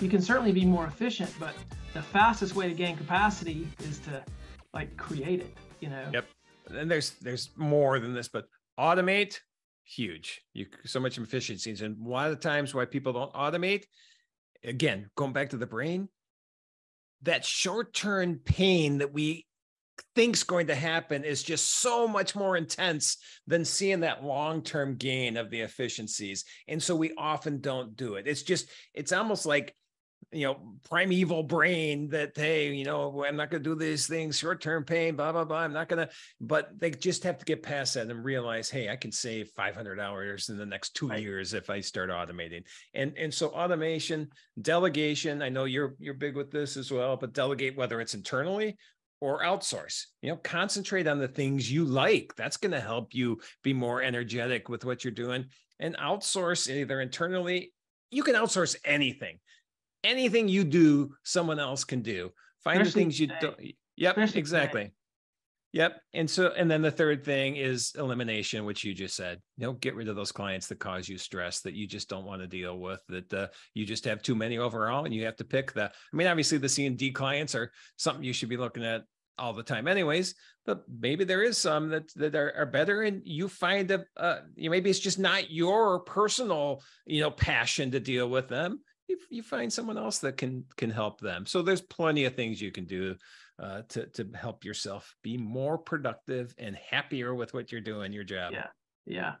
you can certainly be more efficient, but the fastest way to gain capacity is to like create it, you know? Yep. And there's there's more than this, but automate, huge. You so much efficiencies. And a lot of times why people don't automate, again, going back to the brain, that short-term pain that we think's going to happen is just so much more intense than seeing that long-term gain of the efficiencies and so we often don't do it it's just it's almost like you know primeval brain that hey you know i'm not going to do these things short-term pain blah blah blah i'm not going to but they just have to get past that and realize hey i can save 500 hours in the next two right. years if i start automating. And and so automation delegation i know you're you're big with this as well but delegate whether it's internally or outsource you know concentrate on the things you like. That's going to help you be more energetic with what you're doing. And outsource either internally you can outsource anything anything you do someone else can do find Especially the things you today. don't yep Especially exactly today. Yep. And so, and then the third thing is elimination, which you just said, you know, get rid of those clients that cause you stress that you just don't want to deal with, that uh, you just have too many overall and you have to pick the, I mean, obviously the C and D clients are something you should be looking at all the time anyways, but maybe there is some that, that are, are better and you find a, uh, you maybe it's just not your personal, you know, passion to deal with them. You, you find someone else that can, can help them. So there's plenty of things you can do uh, to to help yourself be more productive and happier with what you're doing, your job. Yeah, yeah,